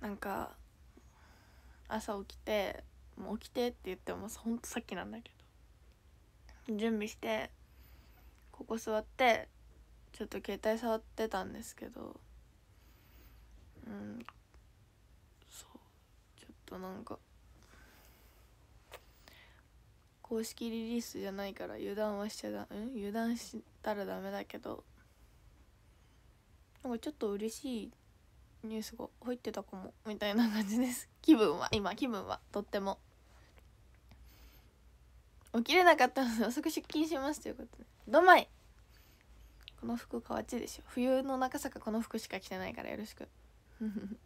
なんか朝起きてもう起きてって言ってもほんとさっきなんだけど。準備してここ座ってちょっと携帯触ってたんですけど。うん。そう。ちょっとなんか公式リリースじゃないから油断はしちゃだうん？油断したらダメだけど。なんかちょっと嬉しいニュースが入ってたかもみたいな感じです。気分は今気分はとっても。起きれなかったので遅く出勤しますということで。どまい。この服かわちでしょ冬の中坂この服しか着てないからよろしく。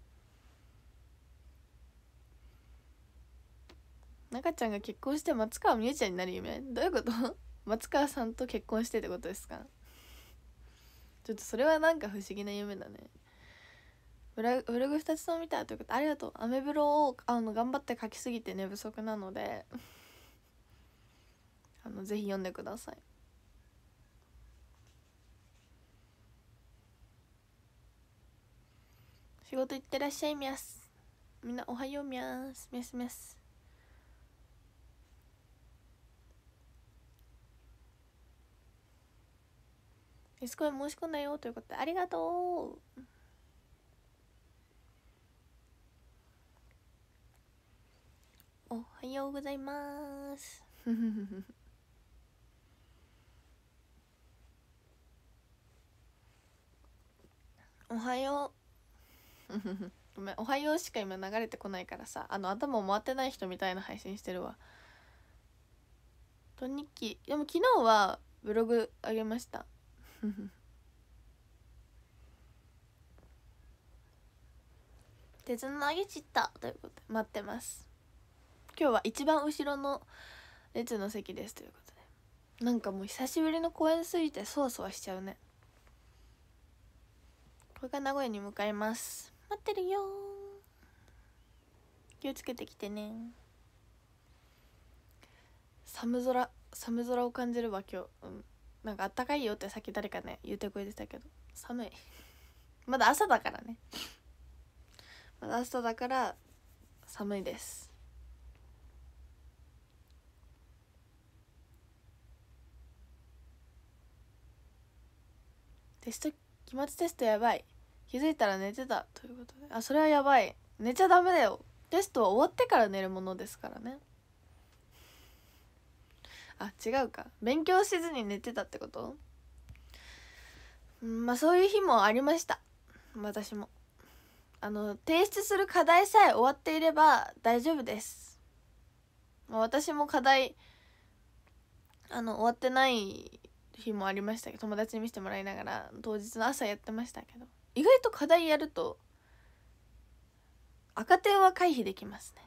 中ちゃんが結婚して松川美優ちゃんになる夢？どういうこと？松川さんと結婚してってことですか？ちょっとそれはなんか不思議な夢だね。ブログ2つとも見たということありがとう。アメブロをあの頑張って書きすぎて寝不足なので あのぜひ読んでください。仕事行ってらっしゃいみやす。みんなおはようみやす。みやすみやす。ディスコ申し込んだよということでありがとう。おはようございます。おはよう。ごめんおはようしか今流れてこないからさ。あの頭回ってない人みたいな配信してるわ。と日記でも昨日はブログあげました。鉄の投げ散った。ということで待ってます。今日は一番後ろの列の席ですということで。なんかもう久しぶりの公演すぎてそわそわしちゃうね。これから名古屋に向かいます。待ってるよ。気をつけてきてね。寒空寒空を感じるわ今日、うん、なんかあったかいよってさっき誰かね言ってくれてたけど。寒い。まだ朝だからね。まだ朝だから寒いです。テスト期末テストやばい。気づいたら寝てたということで。あそれはやばい。寝ちゃダメだよ。テストは終わってから寝るものですからね。あ違うか。勉強しずに寝てたってこと？まあそういう日もありました。私も。あの提出する課題さえ終わっていれば大丈夫です。私も課題あの終わってない日もありましたけど友達に見せてもらいながら当日の朝やってましたけど意外と課題やると赤点は回避できますね。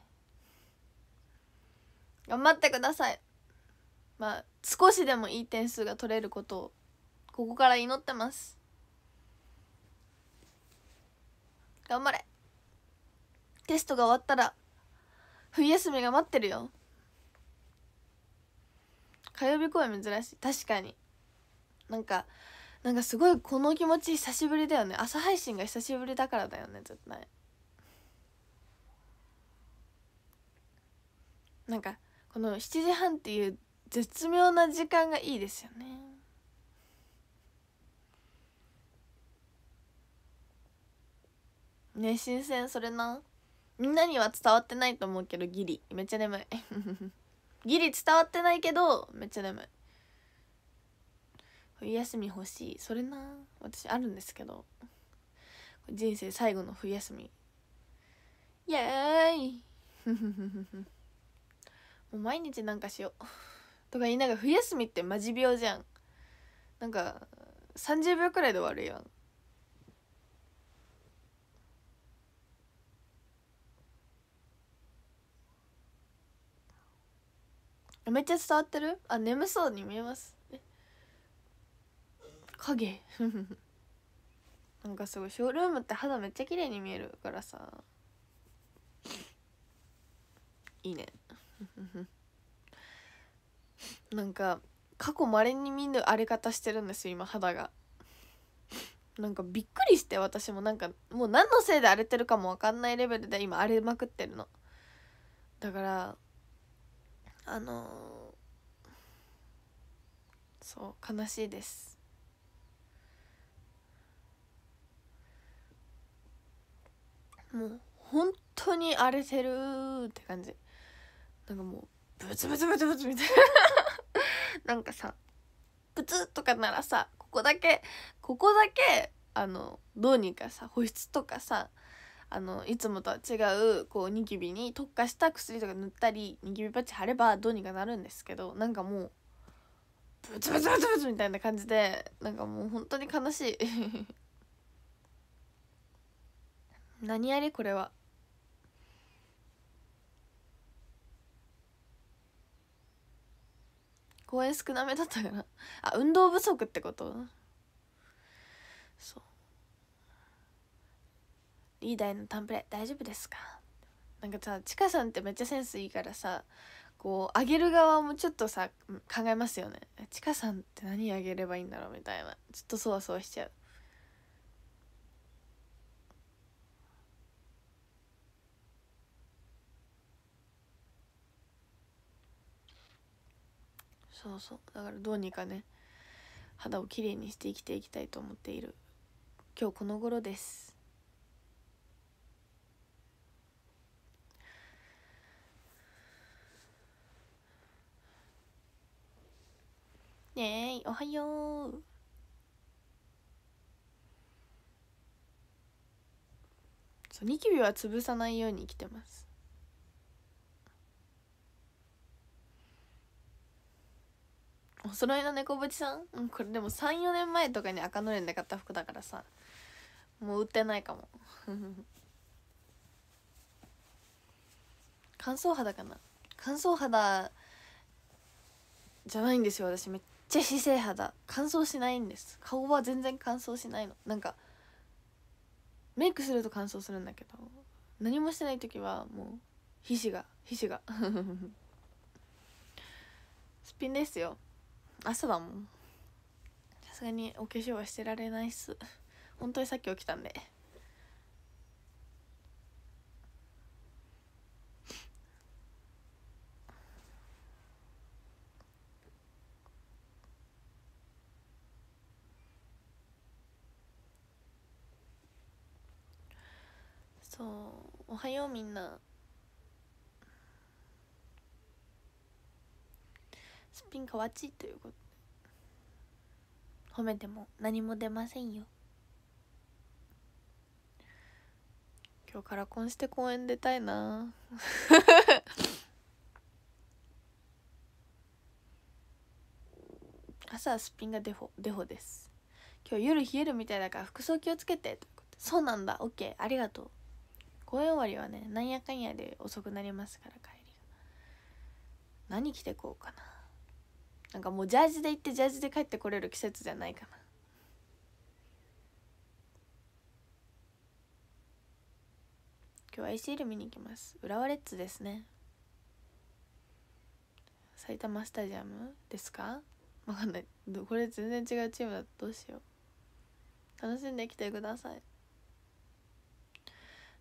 頑張ってください。まあ少しでもいい点数が取れることをここから祈ってます。頑張れ。テストが終わったら冬休みが待ってるよ。火曜日公演珍しい。確かに。なんかなんかすごいこの気持ち久しぶりだよね。朝配信が久しぶりだからだよね絶対。なんかこの7時半っていう絶妙な時間がいいですよね。ね新鮮それな。みんなには伝わってないと思うけどギリ。めっちゃ眠い。ギリ伝わってないけどめっちゃ眠い。冬休み欲しい。それな。私あるんですけど。人生最後の冬休み。イエーイ。もう毎日なんかしよう。とか言いながら冬休みってマジ秒じゃん。なんか30秒くらいで終わるやん。めっちゃ伝わってる？あ眠そうに見えます。影。なんかすごいショールームって肌めっちゃ綺麗に見えるからさ。いいね。なんか過去まれに見ぬ荒れ方してるんですよ今肌が。なんかびっくりして私もなんかもう何のせいで荒れてるかも分かんないレベルで今荒れまくってるの。だからあのー、そう悲しいです。もう本当に荒れてるって感じ。なんかもうブツブツブツブツみたいな。なんかさブツとかならさここだけここだけあのどうにかさ保湿とかさあのいつもとは違うこうニキビに特化した薬とか塗ったりニキビパッチ貼ればどうにかなるんですけどなんかもうブツブツブツブツみたいな感じでなんかもう本当に悲しい。何やりこれは？公園少なめだったかな？あ運動不足ってこと？そう。リーダーのタンプレ大丈夫ですか？なんかさちかさんってめっちゃセンスいいからさこうあげる側もちょっとさ考えますよね。ちかさんって何あげればいいんだろうみたいな。ちょっとそわそわしちゃう。そうそう。だからどうにかね肌をきれいにして生きていきたいと思っている。今日この頃です。ねえおはよう。そうニキビは潰さないように生きてます。お揃いの猫渕さん、うん、これでも34年前とかに赤のれんで買った服だからさ。もう売ってないかも。乾燥肌かな？乾燥肌じゃないんですよ私。めっちゃ姿勢肌。乾燥しないんです。顔は全然乾燥しないの。なんかメイクすると乾燥するんだけど何もしてない時はもう皮脂が皮脂が。すっぴんですよ。朝だもん。さすがにお化粧はしてられないっす。本当にさっき起きたんで。そう。おはようみんな。すっぴんかわちということ。褒めても何も出ませんよ。今日カラコンして公園出たいな。朝はすっぴんがデフォデフォです。今日夜冷えるみたいだから服装気をつけてそうなんだ。オッケー。ありがとう。公演終わりはねなんやかんやで遅くなりますから帰りが。何着てこうかな。なんかもうジャージで行ってジャージで帰ってこれる季節じゃないかな。今日は ACL 見に行きます。浦和レッズですね。埼玉スタジアムですか？わかんない。これ全然違うチームだとどうしよう。楽しんできてください。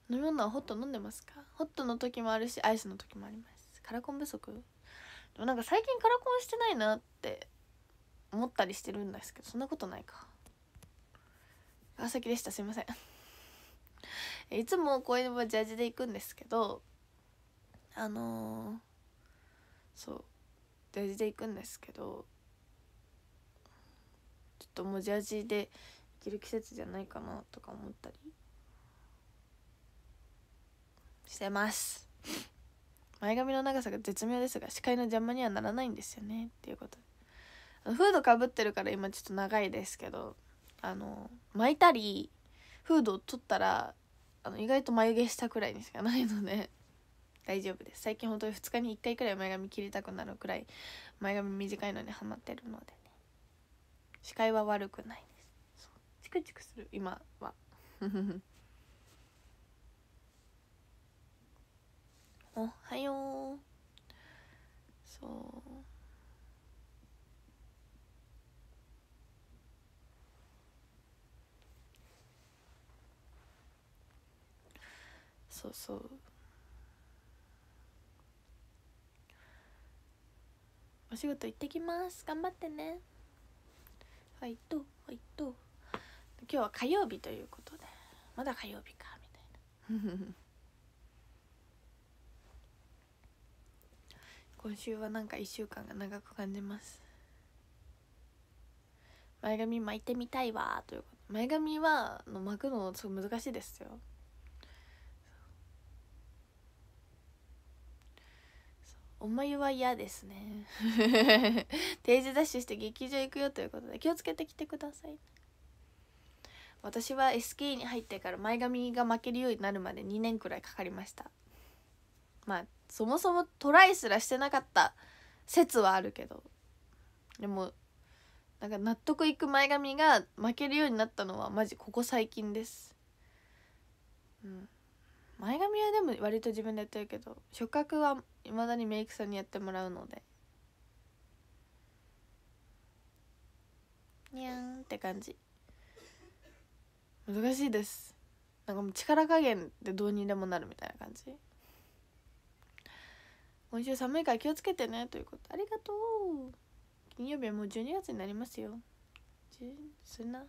飲み物はホット飲んでますか？ホットの時もあるしアイスの時もあります。カラコン不足？でもなんか最近カラコンしてないなって思ったりしてるんですけどそんなことないか。川崎でした。すいません。いつも公園はジャージで行くんですけどあのー、そうジャージで行くんですけどちょっともうジャージで着る季節じゃないかなとか思ったりしてます。前髪の長さが絶妙ですが視界の邪魔にはならないんですよね。っていうこと。フードかぶってるから今ちょっと長いですけどあの巻いたりフードを取ったらあの意外と眉毛下くらいにしかないので大丈夫です。最近本当に2日に1回くらい前髪切りたくなるくらい前髪短いのにハマってるのでね。視界は悪くないです。チクチクする。今は。おはようそう。そうそう。お仕事行ってきます。頑張ってね。はいとはいと。今日は火曜日ということで。まだ火曜日かみたいな。今週はなんか1週間が長く感じます。前髪巻いてみたいわ。ということ。前髪はの巻くのすごい難しいですよ。お前は嫌ですね。定時ダッシュして劇場行くよということで気をつけてきてください私は SK に入ってから前髪が巻けるようになるまで2年くらいかかりました。まあそもそもトライすらしてなかった説はあるけど。でもなんか納得いく前髪が巻けるようになったのはマジここ最近です。うん。前髪はでも割と自分でやってるけど触覚はいまだにメイクさんにやってもらうので。にゃんって感じ。難しいです。なんかもう力加減でどうにでもなるみたいな感じ。今週寒いから気をつけてね。ということ。ありがとう。金曜日はもう12月になりますよ。そんな。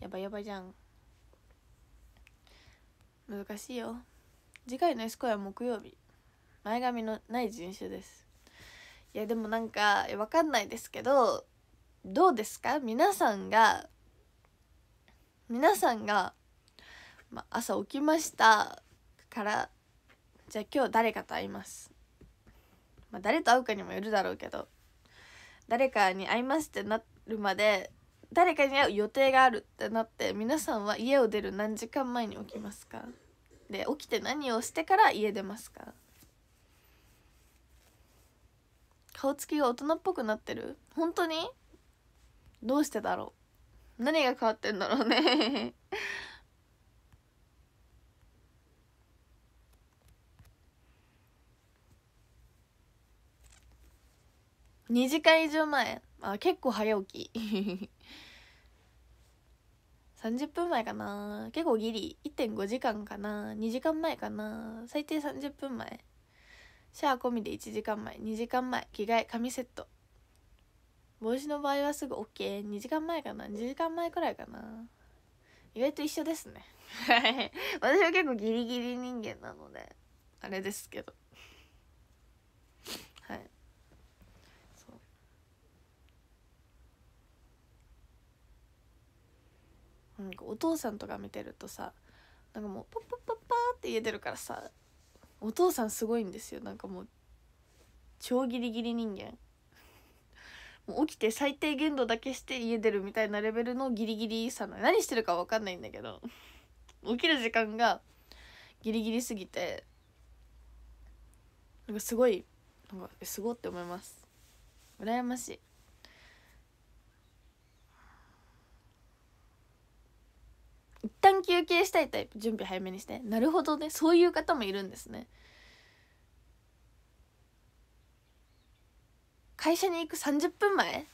やばいやばいじゃん。難しいよ。次回のエスコアは木曜日。前髪のない人種です。いやでもなんかわかんないですけどどうですか？皆さんが皆さんが、ま、朝起きましたからじゃあ今日誰かと会います。まあ、誰と会うかにもよるだろうけど誰かに会いますってなるまで誰かに会う予定があるってなって皆さんは家を出る何時間前に起きますか？で起きて何をしてから家出ますか？顔つきが大人っぽくなってる？本当に？どうしてだろう？何が変わってんだろうね？2時間以上前。あ結構早起き。30分前かな。結構ギリ。1.5時間かな。2時間前かな。最低30分前。シャワー込みで1時間前。2時間前。着替え髪セット。帽子の場合はすぐ OK2 時間前かな。2時間前くらいかな。意外と一緒ですね。私は結構ギリギリ人間なのであれですけどはいなんかお父さんとか見てるとさなんかもうパッパッパッパーって言えてるからさお父さんすごいんですよ。なんかもう超ギリギリ人間。もう起きて最低限度だけして家出るみたいなレベルのギリギリさの何してるか分かんないんだけど起きる時間がギリギリすぎてなんかすごいなんかすごって思います。羨ましい。一旦休憩したいタイプ準備早めにして。なるほどね。そういう方もいるんですね。会社に行く30分前？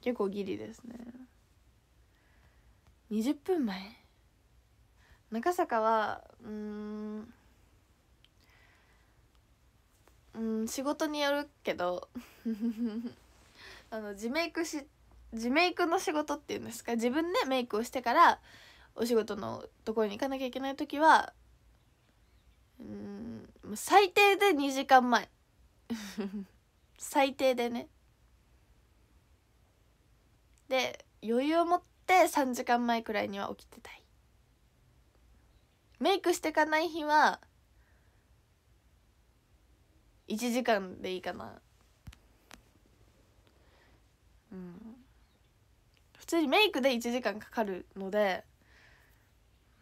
結構ギリですね。20分前？中坂はうんうん仕事によるけど あの自メイクし自メイクの仕事っていうんですか？自分でメイクをしてからお仕事のところに行かなきゃいけない時はうん最低で2時間前。最低でね。で余裕を持って3時間前くらいには起きてたい。メイクしてかない日は1時間でいいかな。うん。普通にメイクで1時間かかるので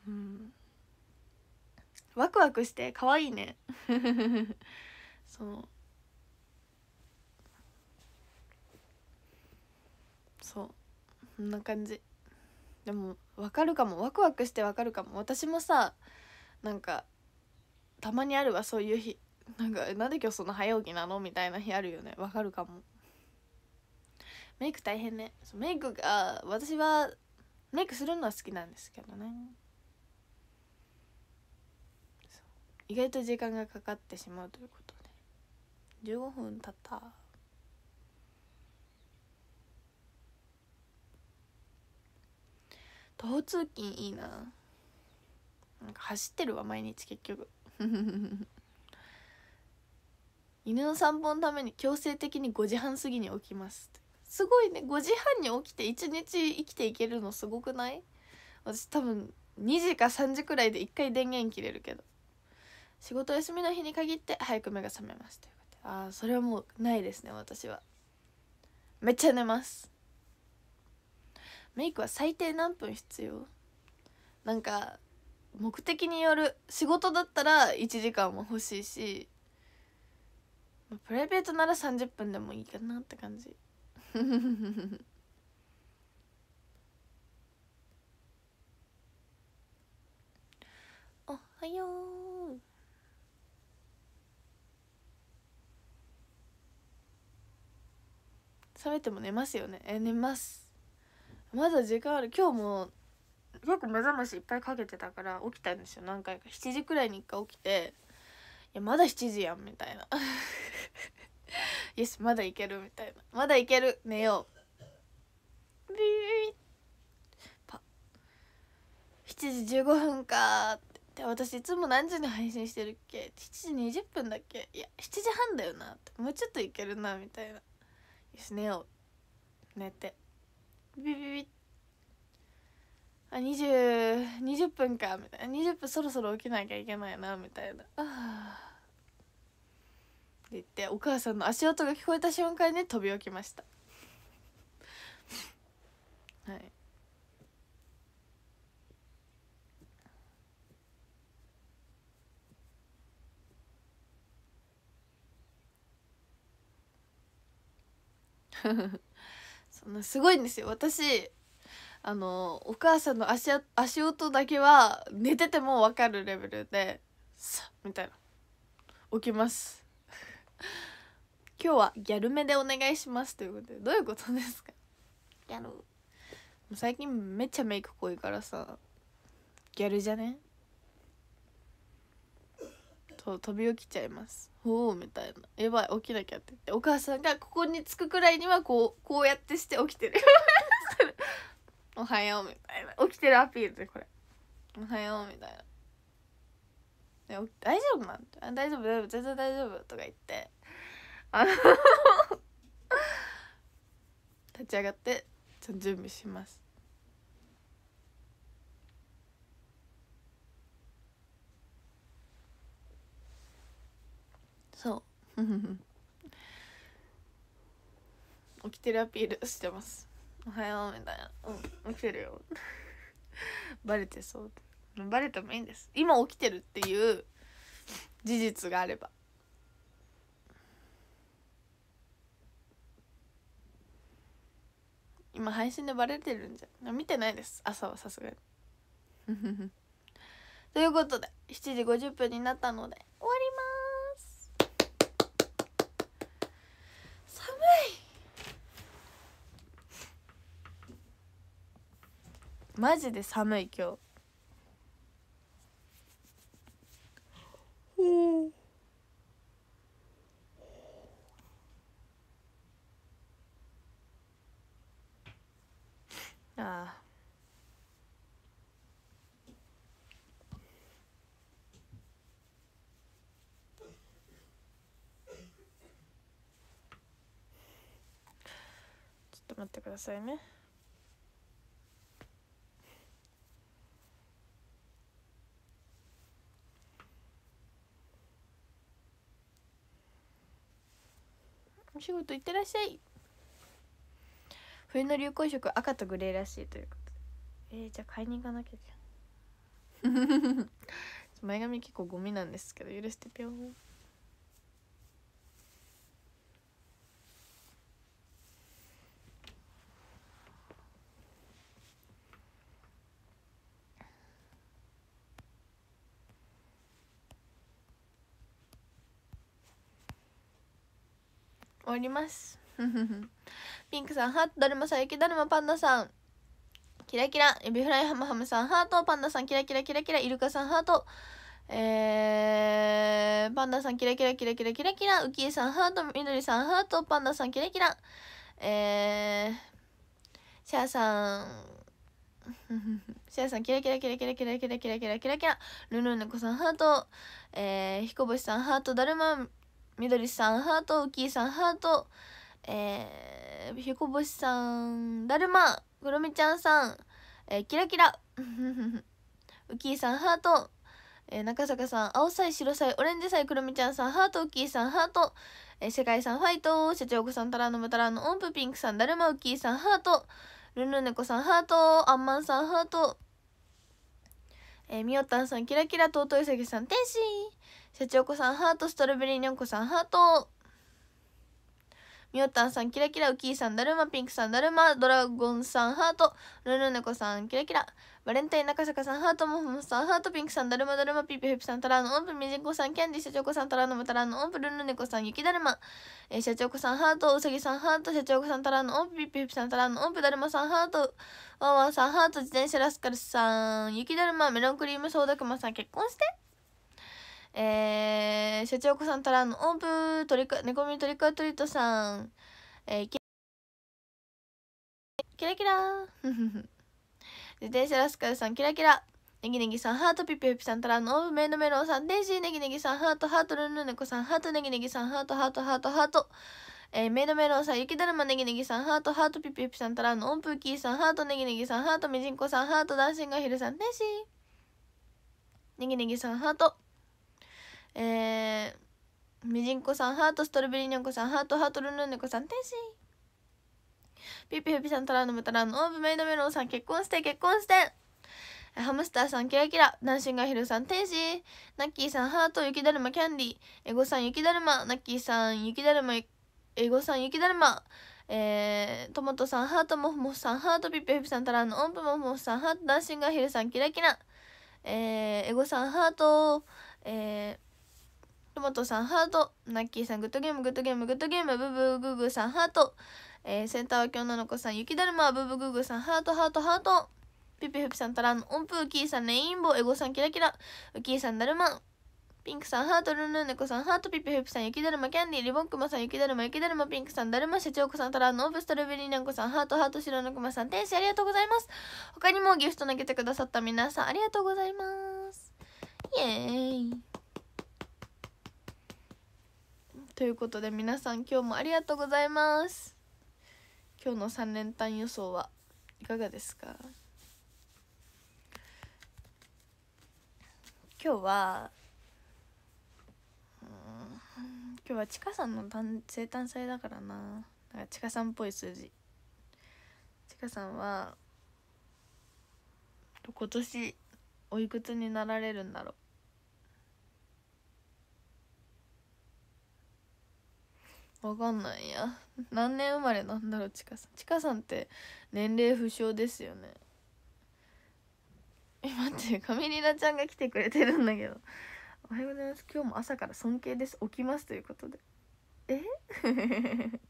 うん。ワクワクして可愛いね。そう。そう。こんな感じ。でも分かるかも。ワクワクして分かるかも。私もさなんかたまにあるわ。そういう日。なんかなんで今日そんな早起きなのみたいな日あるよね。わかるかも。メイク大変ね。メイクが私はメイクするのは好きなんですけどね。意外と時間がかかってしまうということで15分経った。徒歩通勤いいな。なんか走ってるわ毎日結局。犬の散歩のために強制的に5時半過ぎに起きますすごいね。5時半に起きて1日生きていけるのすごくない？私多分2時か3時くらいで1回電源切れるけど。仕事休みの日に限って早く目が覚めますということ。でああそれはもうないですね私は。めっちゃ寝ます。メイクは最低何分必要？なんか目的による仕事だったら1時間も欲しいしプライベートなら30分でもいいかなって感じ。おはよう。冷めても寝ますよね。え寝ます。まだ時間ある。今日も結構目覚ましいっぱいかけてたから起きたんですよ。何回か。7時くらいに1回起きていやまだ7時やんみたいな。よしまだいけるみたいな。まだいける。寝よう。ビビパ。7時15分かって。私いつも何時に配信してるっけ？7時20分だっけ？いや7時半だよなって。もうちょっといけるなみたいな。ですね寝てビビビあ2020分かみたいな20分そろそろ起きなきゃいけないなみたいなあって言ってお母さんの足音が聞こえた瞬間に飛び起きましたはい そのすごいんですよ。私あのお母さんの足足音だけは寝てても分かるレベルでさみたいな。起きます。今日はギャル目でお願いします。ということでどういうことですか？ギャル。最近めっちゃメイク濃いからさギャルじゃね？と飛び起きちゃいますおおみたいな。やばい起きなきゃって言って。お母さんがここに着くくらいにはこうこうやってして起きてる。おはようみたいな。起きてるアピールでこれ。おはようみたいな。大丈夫なんて。大丈夫大丈夫全然大丈夫とか言って。あの 立ち上がって準備しますそう起きてるアピールしてます。おはようみたいな。うん。起きてるよ。バレてそう。バレてもいいんです。今起きてるっていう事実があれば。今配信でバレてるんじゃ。見てないです。朝はさすがに。ということで7時50分になったので終わります寒いマジで寒い今日。うんああ。ちょっと待ってくださいねお仕事行ってらっしゃい。冬の流行色赤とグレーらしいということで。えー、じゃあ買いに行かなきゃじゃん。前髪結構ゴミなんですけど許してぴょん終わります。ピンクさんハートだるまさゆきだるまパンダさん。キラキラエビフライハムハムさんハートパンダさんキラキラキラキライルカさんハート。えー、パンダさんキラキラキラキラキラキラウキーさんハートみどりさんハートパンダさんキラキラ。えー、シャーさん。シャーさんキラキラキラキラキラキラキラキラキラ。キラルルーネコさんハート。えー、ひこぼしさんハートだるまみどりさんハートウキーさんハート。えー、ひこぼしさんだるま。くろみちゃんさん。えー、キラキラ。ウキーさんハート。えー、中坂さん、青菜、白菜、オレンジ菜、くるみちゃんさん、ハート、ウキーさん、ハート、えー、世界さん、ファイト、社長子さん、タラのムタラの音符、ピンクさん、だるま、ウキーさん、ハート、ルンルンネコさん、ハート、アンマンさん、ハート、えー、みおたんさん、キラキラ、尊いさぎさん、天使、社長子さん、ハート、ストロベリーニョンコさん、ハート、みおたんさん、キラキラ、ウキーさん、だるま、ピンクさん、だるま、ドラゴンさん、ハート、ルルネコさん、キラキラ、バレンタイン中坂さん、ハートモフモさん、ハートピンクさん、だるまだるまピーピーヘピさん、タラの音符、みじんこさん、キャンディー、社長子さん、タラのムタラの音符、ルルネコさん、雪だるま、えー、社長子さん、ハート、うさぎさん、ハート、社長子さん、タラの音符、ピーピーヘピさん、タラの音符、だるまさん、ハート、ワンワンさん、ハート、自転車ラスカルさん、雪だるま、メロンクリームソーダクマさん、結婚して。えー、社長子さん、タラの音符、トリカ、猫耳トリカトリートさん、えー、キラキラ。自転車ラスカルさんキラキラ。ネギネギさんハートピピピさんタラのオブメイドメロンさん。デイジーネギネギさんハートハートルンルンネコさん。ハートネギネギさんハートハートハートハート。えー、メイドメロンさん、雪だるまネギネギさん、ハート、ハートピピピさん、タラのオンプーキーさん、ハートネギネギさん、ハートミジンコさん、ハートダンシングヒルさん、天使ネギネギさん、ハート。えー、ミジンコさん、ハート、ストロベリーニョンコさん、ハート、ハートルンルンネコさん、天使ピピピさん、タラのムタラのオーブメイドメロンさん、結婚して、結婚してハムスターさん、キラキラ。ダンシンガヒルさん、天使。ナッキーさん、ハート、雪だるま、キャンディ。エゴさん、雪だるま。ナッキーさん、雪だるま、エゴさん、雪だるま。えー、トマトさん、ハート、モフモフさん、ハート、ピッピピさん、タラの音符、モフモフさん、ハート、ダンシンガヒルさん、キラキラ。えー、エゴさん、ハート、えー、トマトさん、ハート。ナッキーさん、グッドゲーム、グッドゲーム、グッドゲーム、ブブーグーグーさん、ハート。えー、センターは今日の子さん、雪だるま、ブブグーグーさん、ハート、ハート、ハート。ピピフピさん、タラン、音符、ウキーさん、レインボー、エゴさん、キラキラ。ウキーさん、だるま。ピンクさん、ハート、ルンルンネコさん、ハート、ピピフピさん、雪だるま、キャンディー、リボンクマさん、雪だるま、雪だるま、ピンクさん、だるま、社長子さん、タラン、ノーブストロベリーニャンコさん、ハート、ハート、白のクマさん、天使、ありがとうございます。他にもギフト投げてくださった皆さん、ありがとうございます。イエーイ。ということで皆さん今日もありがとうございます。今日の3連単予想はいかがですか？今日は今日はちかさんの生誕祭だからな。だかちかさんっぽい数字。ちかさんは今年おいくつになられるんだろう。わかんないや。何年生まれなんだろうちかさん。ちかさんって年齢不詳ですよね。え待ってカミリナちゃんが来てくれてるんだけど。おはようございます。今日も朝から尊敬です。起きますということで。え？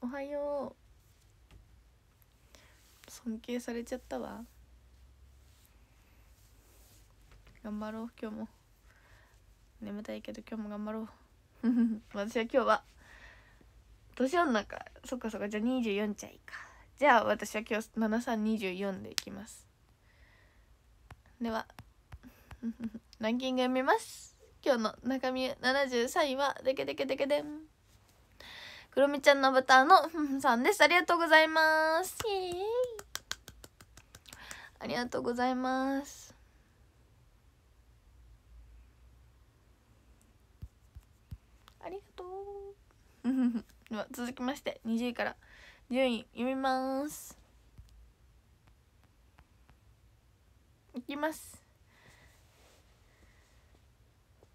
おはよう。尊敬されちゃったわ。頑張ろう今日も。眠たいけど今日も頑張ろう。私は今日は年女か。そっかそっかじゃあ24ちゃいか。じゃあ私は今日7324でいきます。では ランキング読みます。今日の中身73位はデケデケデケデン。くろみちゃんの豚のふん さんです。ありがとうございます。イエーイ。ありがとうございますありがとう では続きまして20位から。順位読みます。いきます。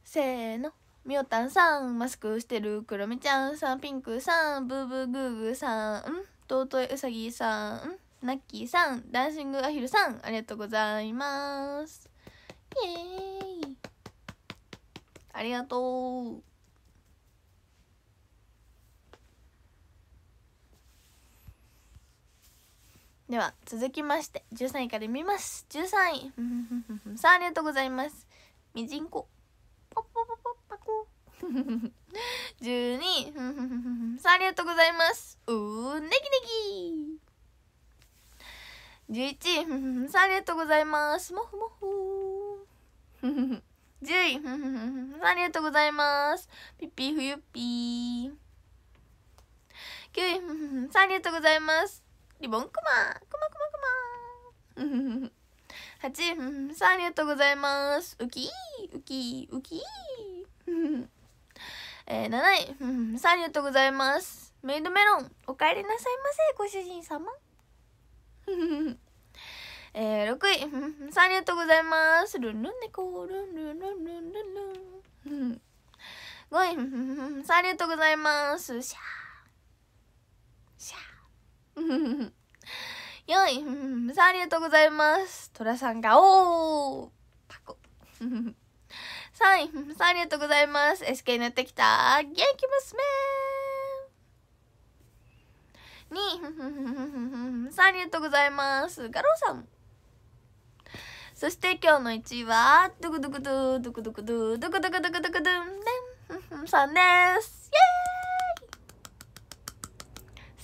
せーの。みおたんさんマスクしてるくろみちゃんさんピンクさんブーブーグーグーさんとうというさぎさんナッキーさんダンシングアヒルさんありがとうございます。イエーイ。ありがとう。では続きまして13位から見ます。13位。さあありがとうございます。みじんこ。パポパポパパコ12さあありがとうございます。うーネギネギ。11さあありがとうございます。もふもふ。10位。さあありがとうございます。ピッピーふゆっぴー9位さあありがとうございます。リボンクマクマクマクマ。8位 さあありがとうございます。ウキーウキーウキー。えー、7位うんさあありがとうございます。メイドメロンお帰りなさいませご主人様。えー、6位うんさあありがとうございます。ルンルン猫。ルンルンルンルンルン。ルン5位うんさあありがとうございます。シャー。ャー4位さあありがとうございますトラさんがおーパコ3位さあありがとうございます SK になってきた元気娘2位さあありがとうございますガローさんそして今日の1位はドクドクドゥドクドクドゥドクドクドクドクドゥンデンさんですイエーイ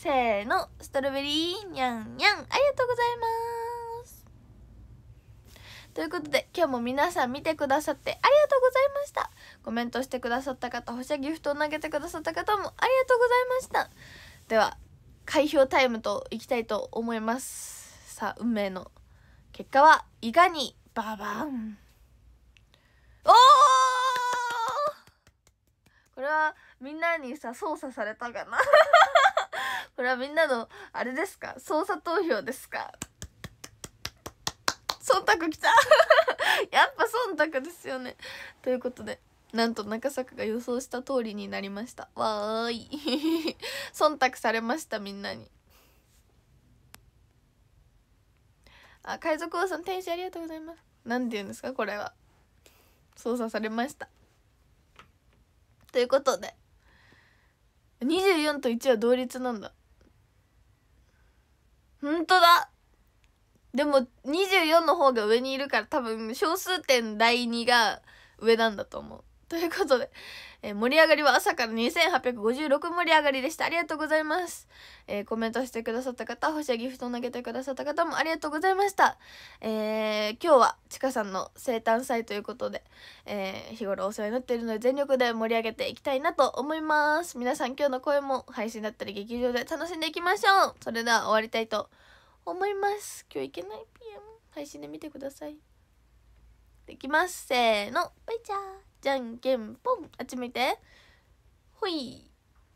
せーのストロベリーにゃんにゃんありがとうございます。ということで今日も皆さん見てくださってありがとうございました。コメントしてくださった方星ギフトを投げてくださった方もありがとうございました。では開票タイムといきたいと思います。さあ運命の結果はいかにババン。おおこれはみんなにさ操作されたかな？これはみんなのあれですか？操作投票ですか？忖度きた。やっぱ忖度ですよね。ということでなんと中坂が予想した通りになりました。わーい。忖度されましたみんなに。あ海賊王さん天使ありがとうございます。なんて言うんですか？これは。操作されました。ということで24と1は同率なんだ。ほんとだ。でも24の方が上にいるから多分小数点第2が上なんだと思う。ということで、えー、盛り上がりは朝から2856盛り上がりでした。ありがとうございます。えー、コメントしてくださった方、星やギフトを投げてくださった方もありがとうございました。えー、今日はちかさんの生誕祭ということで、え日頃お世話になっているので全力で盛り上げていきたいなと思います。皆さん今日の声も配信だったり劇場で楽しんでいきましょう。それでは終わりたいと思います。今日いけない PM 配信で見てください。できます。せーの、バイチャー。じゃんけんぽんあっち向いて。ほい。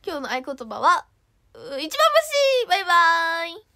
今日の合言葉は一番星バイバーイ。